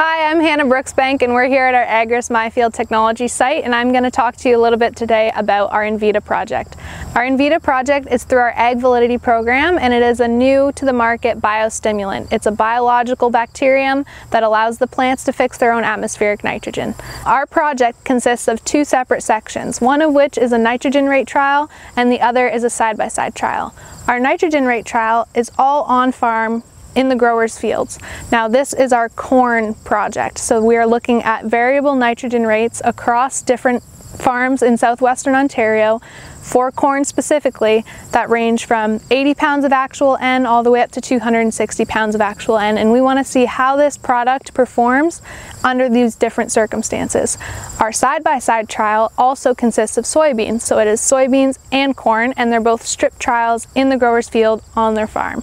Hi, I'm Hannah Brooksbank and we're here at our Agris MiField Technology site and I'm going to talk to you a little bit today about our Envita project. Our Envita project is through our Ag Validity program and it is a new to the market biostimulant. It's a biological bacterium that allows the plants to fix their own atmospheric nitrogen. Our project consists of two separate sections, one of which is a nitrogen rate trial and the other is a side-by-side -side trial. Our nitrogen rate trial is all on farm in the growers fields. Now this is our corn project. So we are looking at variable nitrogen rates across different farms in southwestern Ontario for corn specifically that range from 80 pounds of actual N all the way up to 260 pounds of actual N and we want to see how this product performs under these different circumstances. Our side-by-side -side trial also consists of soybeans so it is soybeans and corn and they're both strip trials in the grower's field on their farm.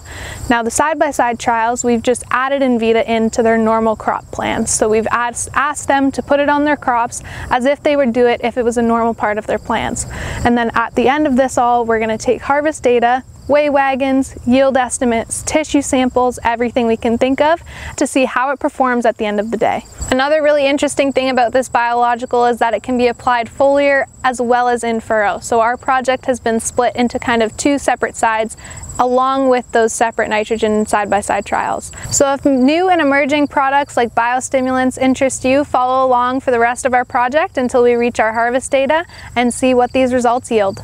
Now the side-by-side -side trials we've just added Envita into their normal crop plans so we've asked, asked them to put it on their crops as if they would do it if it was a normal part of their plans and then at the end of this all, we're gonna take harvest data, weigh wagons, yield estimates, tissue samples, everything we can think of to see how it performs at the end of the day. Another really interesting thing about this biological is that it can be applied foliar as well as in furrow. So our project has been split into kind of two separate sides along with those separate nitrogen side-by-side -side trials. So if new and emerging products like biostimulants interest you, follow along for the rest of our project until we reach our harvest data and see what these results yield.